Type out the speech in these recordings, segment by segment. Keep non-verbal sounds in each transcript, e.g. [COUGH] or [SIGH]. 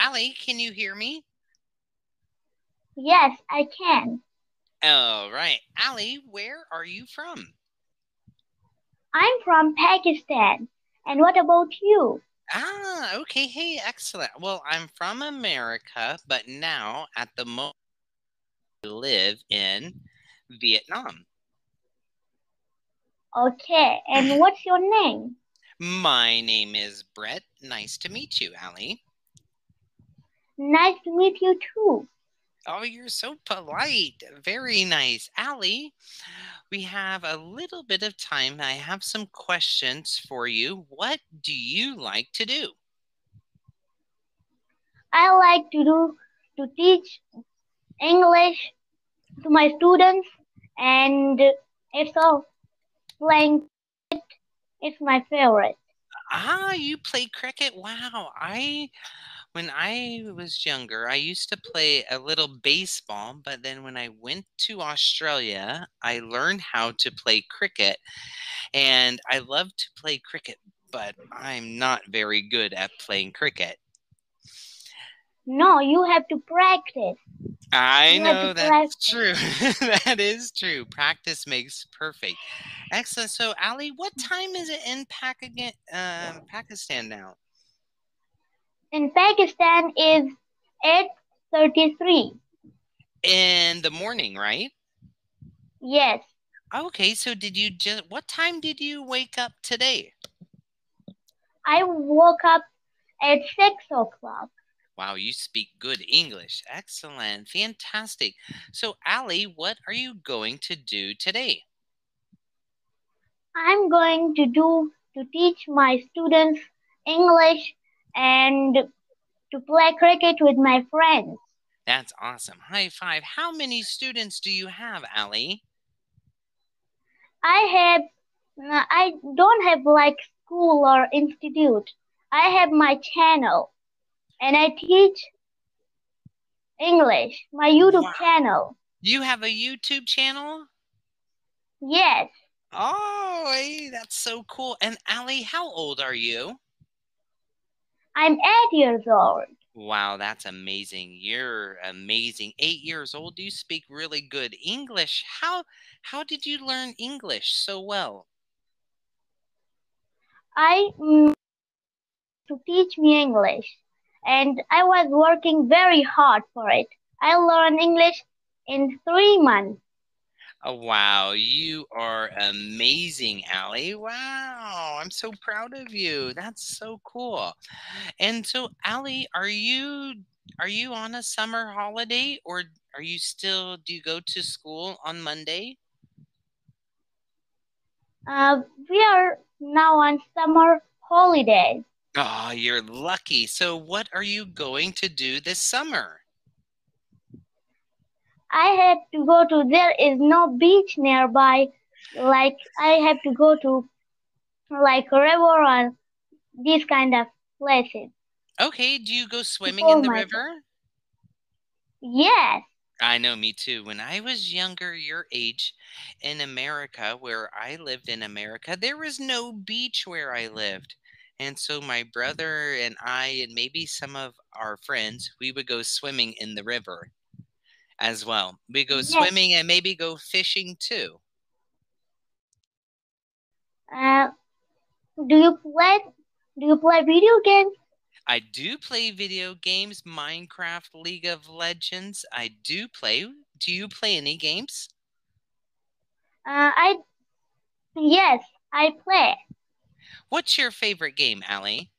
Ali, can you hear me? Yes, I can. All right. Ali, where are you from? I'm from Pakistan. And what about you? Ah, okay. Hey, excellent. Well, I'm from America, but now at the moment I live in Vietnam. Okay, and [LAUGHS] what's your name? My name is Brett. Nice to meet you, Ali. Nice to meet you too. Oh, you're so polite. Very nice. Ali, we have a little bit of time. I have some questions for you. What do you like to do? I like to do to teach English to my students and it's all playing it is my favorite. Ah, you play cricket? Wow. I when I was younger, I used to play a little baseball, but then when I went to Australia, I learned how to play cricket. And I love to play cricket, but I'm not very good at playing cricket. No, you have to practice. I You know that's practice. true. [LAUGHS] that is true. Practice makes perfect. Excellent. So, Ali, what time is it in um, Pakistan now? In Pakistan is 8:33. In the morning, right? Yes, Okay. So, did you just what time did you wake up today? I woke up at 6 o'clock. Wow, you speak good English. Excellent. Fantastic. So, Ali, what are you going to do today? I'm going to do to teach my students English and to play cricket with my friends. That's awesome. High five. How many students do you have, Ali? I have I don't have like school or institute. I have my channel and I teach English, my YouTube Wow. channel. You have a YouTube channel? Yes, Oh, hey, that's so cool. And Ali, how old are you? I'm 8 years old. Wow, that's amazing. You're amazing. 8 years old, you speak really good English. How how did you learn English so well? I mm, to teach me English and I was working very hard for it. I learned English in 3 months. Oh, wow, you are amazing, Ali. Wow, I'm so proud of you. That's so cool. And so, Ali, are you are you on a summer holiday or are you still do you go to school on Monday? Uh, we are now on summer holidays. Oh, you're lucky. So, what are you going to do this summer? I had to go to there is no beach nearby. Like I have to go to like a river or these kind of places. Okay, do you go swimming Oh in the my God. river? Yes, I know, me too. When I was younger, your age, in America, where I lived in America, there was no beach where I lived. And so my brother and I, and maybe some of our friends, we would go swimming in the river as well. We go Yes. swimming and maybe go fishing too. uh, do you play do you play video games? I do play video games, Minecraft, League of Legends. I do play. Do you play any games? Uh, I yes, I play. What's your favorite game, Ali?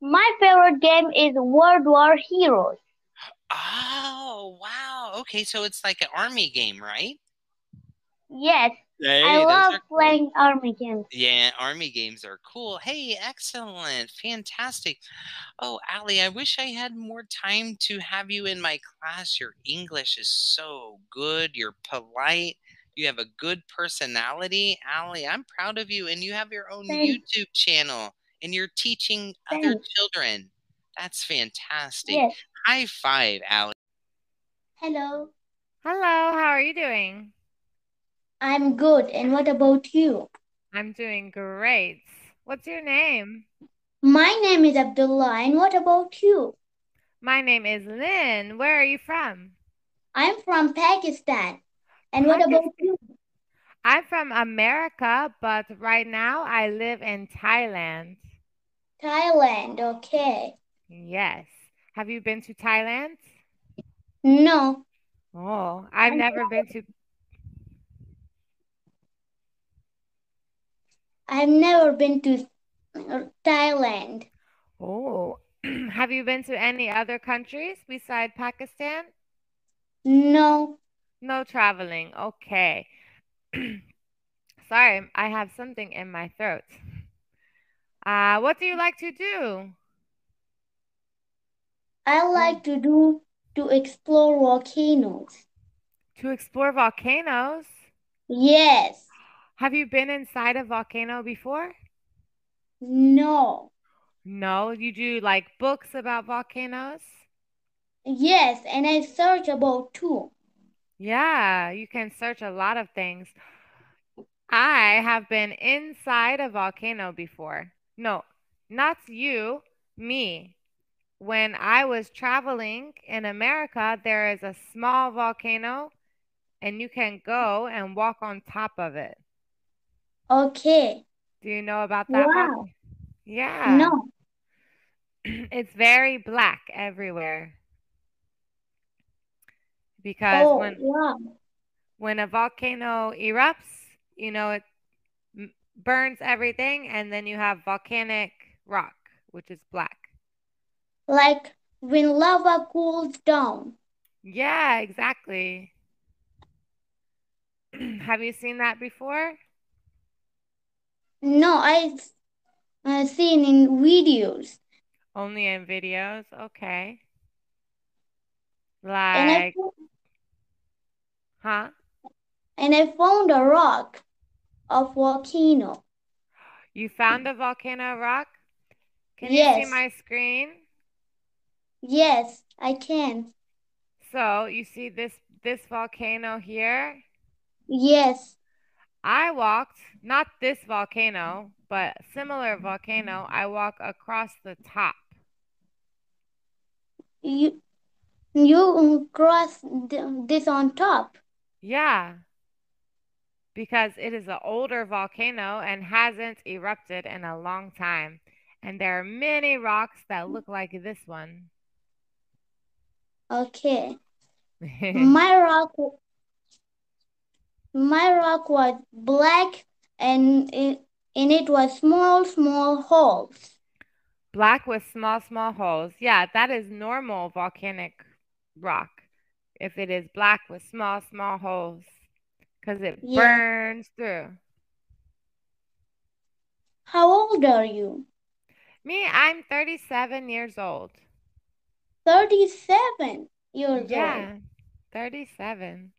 My favorite game is World War Heroes. Oh, wow. Okay, so it's like an army game, right? Yes, Hey, I love cool. playing army games. Yeah, army games are cool. Hey, excellent. Fantastic. Oh, Ali, I wish I had more time to have you in my class. Your English is so good. You're polite. You have a good personality. Ali, I'm proud of you. And you have your own Thanks. YouTube channel and you're teaching other children. That's fantastic. Yes. High five, Ali. Hello. Hello, how are you doing? I'm good. And what about you? I'm doing great. What's your name? My name is Abdullah. And what about you? My name is Lynn. Where are you from? I'm from Pakistan. And what about you? I'm from America, but right now I live in Thailand. Thailand, okay. Yes. Have you been to Thailand? No, Oh, I've never been to. I've never been to Thailand. Oh, [CLEARS THROAT] have you been to any other countries beside Pakistan? No, No traveling. Okay. [CLEARS THROAT] Sorry, I have something in my throat. Uh, what do you like to do? I like to do to explore volcanoes. To explore volcanoes? Yes, Have you been inside a volcano before? no, No, you do like books about volcanoes? yes, and I search about two. Yeah, you can search a lot of things. I have been inside a volcano before. No, not you, me. When I was traveling in America, there is a small volcano, and you can go and walk on top of it. Okay, Do you know about that Wow. volcano? Yeah. no, [CLEARS THROAT] It's very black everywhere. Because oh, when wow, when a volcano erupts, you know, it m- burns everything, and then you have volcanic rock, which is black. Like when lava cools down. Yeah, exactly. [CLEARS THROAT] Have you seen that before? No, I've uh, seen in videos. Only in videos? Okay. And I, Like, huh? and I found a rock of volcano. You found a volcano rock? Can you see my screen? Yes, I can. So you see this this volcano here? Yes, I walked, not this volcano, but similar volcano. I walk across the top. you you cross this on top. Yeah, because it is an older volcano and hasn't erupted in a long time. And there are many rocks that look like this one. Okay, [LAUGHS] my rock, my rock was black, and it, and it was small, small holes. Black with small, small holes. Yeah, that is normal volcanic rock. If it is black with small, small holes, because it Yeah. burns through. How old are you? Me, I'm 37 years old. 37 years old. Yeah, 37.